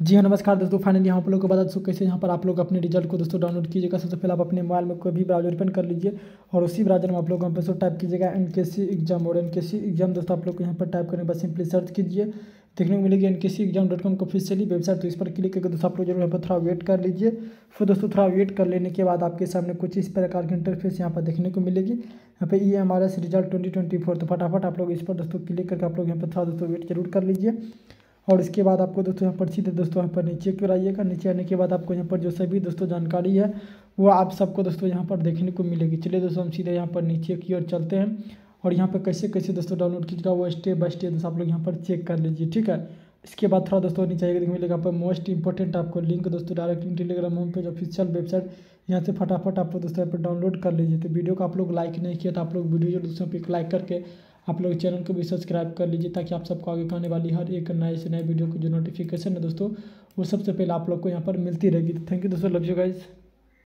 जी हाँ नमस्कार दोस्तों। फाइनली यहाँ आप लोग को बता दो कैसे यहाँ पर आप लोग अपने रिज़ल्ट को दोस्तों डाउनलोड कीजिएगा। सबसे पहले आप अपने मोबाइल में कोई भी ब्राउज़र ओपन कर लीजिए और उसी ब्राउज़र में आप लोग यहाँ पर टाइप कीजिएगा एन के सी एग्ज़ाम और एन के सी एग्ज़ाम दोस्तों आप लोग को यहाँ पर टाइप करने बस सिंपली सर्च कीजिए। देखने को मिलेगी N K C exam dot com officially website तो इस पर क्लिक करके दोस्तों आप लोग ज़रूर यहाँ पर थोड़ा वेट कर लीजिए। फिर दोस्तों थोड़ा वेट कर लेने के बाद आपके सामने कुछ इस प्रकार की इंटरफेस यहाँ पर देखने को मिलेगी। यहाँ पे E M R S result twenty twenty four तो फटाफट आप लोग इस पर दोस्तों क्लिक करके आप लोग यहाँ पर थोड़ा दोस्तों वेट ज़रूर कर लीजिए। और इसके बाद आपको दोस्तों यहाँ पर सीधे दोस्तों यहाँ पर नीचे क्यों आइएगा। नीचे आने के बाद आपको यहाँ पर जो सभी दोस्तों जानकारी है, वो आप सबको दोस्तों यहाँ पर देखने को मिलेगी। चलिए दोस्तों हम सीधे यहाँ पर नीचे की ओर चलते हैं और यहाँ पर कैसे कैसे दोस्तों डाउनलोड कीजिएगा, वो स्टेप बाय स्टेप आप लोग यहाँ पर चेक कर लीजिए, ठीक है? इसके बाद थोड़ा दोस्तों नीचे आएगा मिलेगा यहाँ पर मोस्ट इंपॉर्टेंट आपको लिंक दोस्तों direct Telegram home page official website यहाँ से फटाफट आप दोस्तों यहाँ पर डाउनलोड कर लीजिए। तो वीडियो को आप लोग लाइक नहीं किया तो आप लोग वीडियो जो दोस्तों पर लाइक करके आप लोग चैनल को भी सब्सक्राइब कर लीजिए ताकि आप सबको आगे आने वाली हर एक नए से नए वीडियो की जो नोटिफिकेशन है दोस्तों, वो सबसे पहले आप लोग को यहाँ पर मिलती रहेगी। थैंक यू दोस्तों लव यू गाइज़